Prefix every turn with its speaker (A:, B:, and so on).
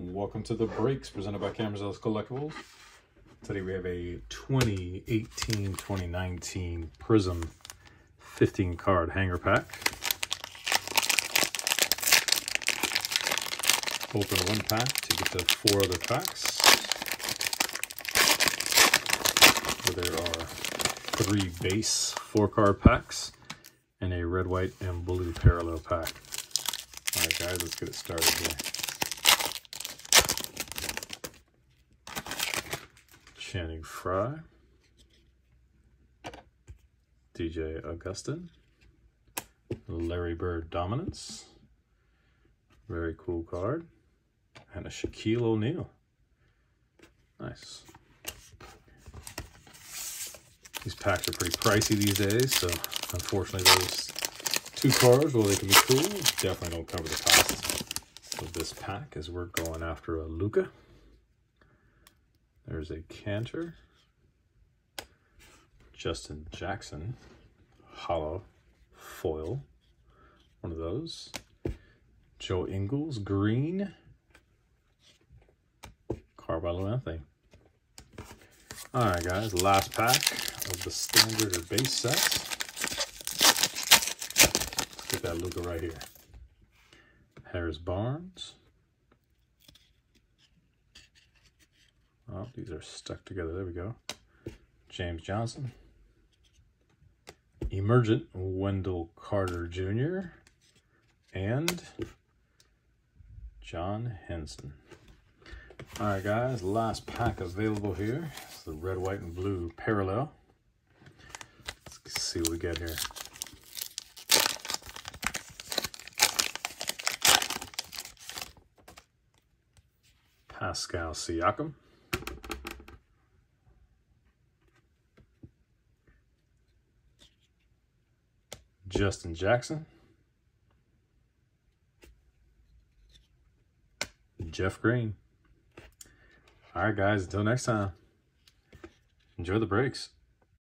A: Welcome to the breaks presented by Kammerzell's Collectibles. Today we have a 2018-2019 Prizm 15 card hanger pack. Open one pack to get the four other packs. There are three base four card packs and a red, white, and blue parallel pack. All right, guys, let's get it started here. Channing Frye, DJ Augustin, Larry Bird Dominance, very cool card, and a Shaquille O'Neal. Nice. These packs are pretty pricey these days, so unfortunately those two cards, while they can be cool, definitely don't cover the cost of this pack as we're going after a Luka. There's a Kanter. Justin Jackson. Hollow. Foil. One of those. Joe Ingles. Green. Carmelo Anthony. Alright guys, last pack of the standard or base sets. Let's get that Luka right here. Harris Barnes. Oh, these are stuck together. There we go. James Johnson. Emergent Wendell Carter Jr. And John Henson. All right, guys, last pack available here. It's the red, white, and blue parallel. Let's see what we get here. Pascal Siakam. Justin Jackson. Jeff Green. All right, guys, until next time, enjoy the breaks.